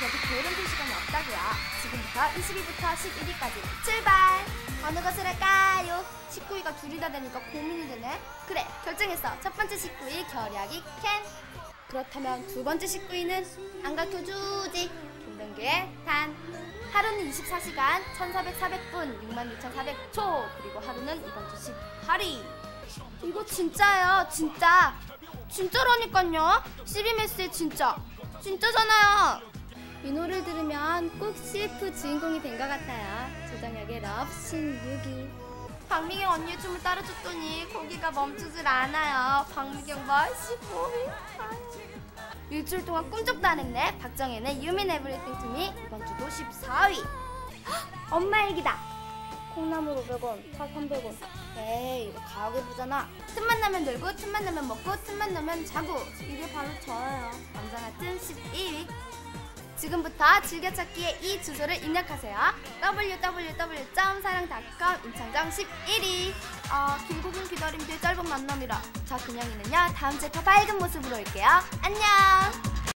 여기 게으름 필 시간이 없다고요. 지금부터 20위부터 11위까지 출발! 어느 것을 할까요? 19위가 둘이다 되니까 고민이 되네. 그래, 결정했어. 첫 번째 19위 결약이 캔. 그렇다면 두 번째 19위는 안 가르쳐주지. 김동규의 단. 하루는 24시간, 1400, 400분, 66,400초. 그리고 하루는 이번 주 18위. 이거 진짜예요, 진짜. 진짜라니까요. 12메스의 진짜. 진짜잖아요. 이 노래를 들으면 꼭 CF 주인공이 된 것 같아요. 조정혁의 러브신 6위. 박미경 언니의 춤을 따라줬더니 거기가 멈추질 않아요. 박미경 보이. 일주일 동안 꿈쩍도 안 했네. 박정현의 Everything to Me 이번 주도 14위. 엄마 얘기다. 콩나물 500원, 파 300원. 에이, 이거 가격이 부잖아. 틈만 나면 놀고, 틈만 나면 먹고, 틈만 나면 자고. 이게 바로 저예요. 남자 같은 12위. 지금부터 즐겨찾기의 이 주소를 입력하세요. www.사랑.com 임창정 11위. 아, 길고 긴 기다림 뒤에 짧은 만남이라. 자, 그냥이는요. 다음 주에 더 밝은 모습으로 올게요. 안녕!